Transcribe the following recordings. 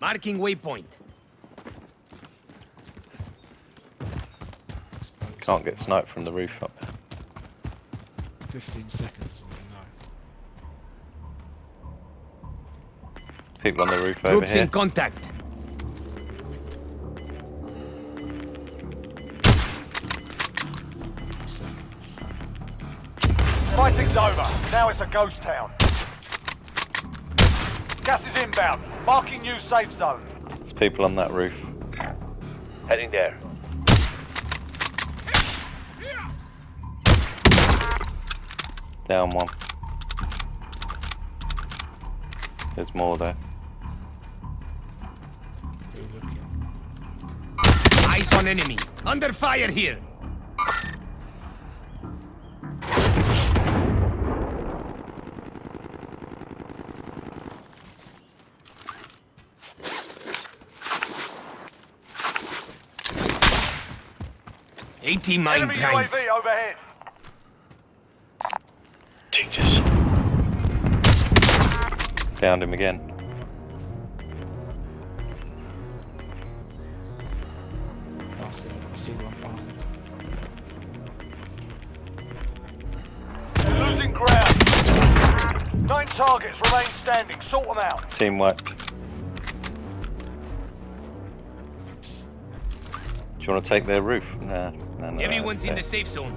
Marking waypoint. Can't get sniped from the roof up. 15 seconds, I. People on the roof over Troops here. in contact. Fighting's over. Now it's a ghost town. Gas is inbound. Marking new safe zone. There's people on that roof. Heading there. Down one. There's more there. Who looking? Eyes on enemy. Under fire here. Eighty mine Enemy tank. UAV overhead. Take this. Found him again. I see, I see one behind. Losing ground. Nine targets remain standing. Sort them out. Team you want to take their roof? Nah, no, no. Everyone's in the safe zone.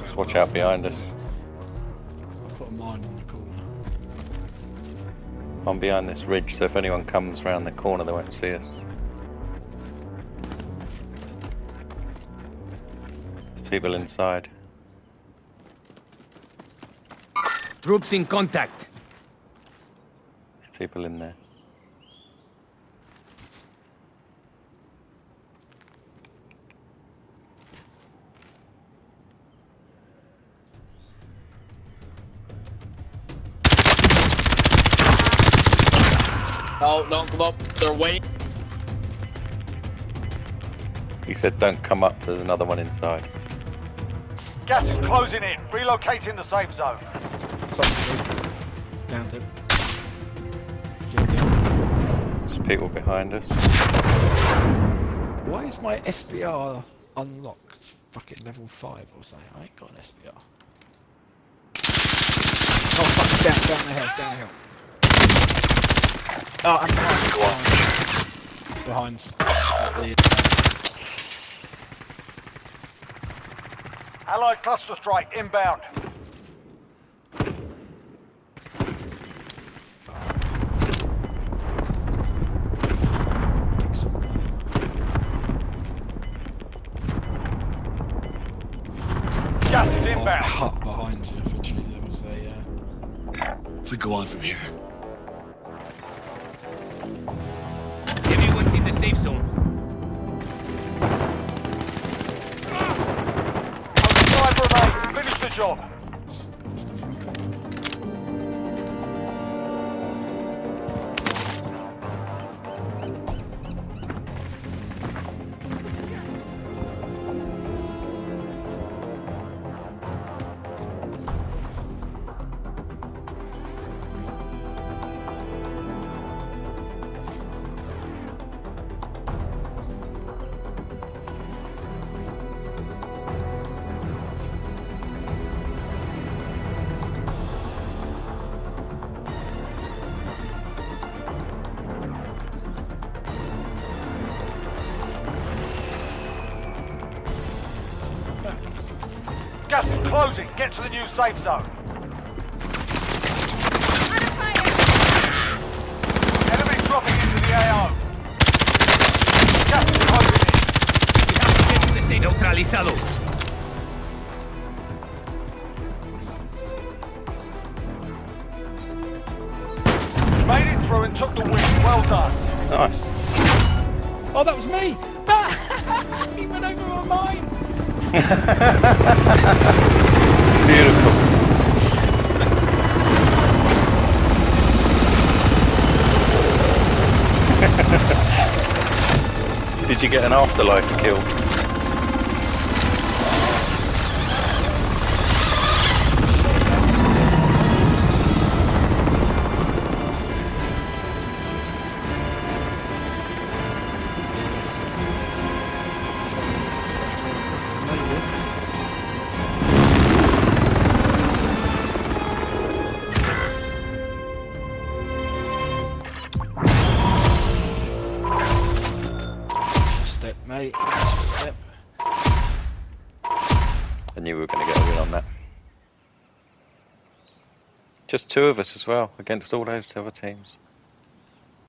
Just watch out behind us. I put a mine on the corner. I'm behind this ridge, so if anyone comes round the corner, they won't see us. There's people inside. Troops in contact. There's people in there. Oh, don't come up. They're waiting. He said, "Don't come up." There's another one inside. Gas is closing in. Relocating the safe zone. Down him. Yeah, yeah. There's people behind us. Why is my SBR unlocked? Fuck it, level 5 or something. I ain't got an SBR. Oh fuck, down, down the hill, down the hill. Oh, I'm behind. Behind. s- at the- Allied cluster strike inbound. Gas is inbound. hut behind you, literally. There was a. Uh, We go on from here. Safe zone. Finish the job. Gas is closing. Get to the new safe zone. Enemy dropping into the AO. Gas is closing in. We have to get to the safe. Neutralizado. Made it through and took the win. Well done. Nice. Oh, that was me! he went over my mine! Beautiful. Did you get an afterlife kill? Mate. Step. I knew we were going to get a win on that. Just two of us as well against all those other teams.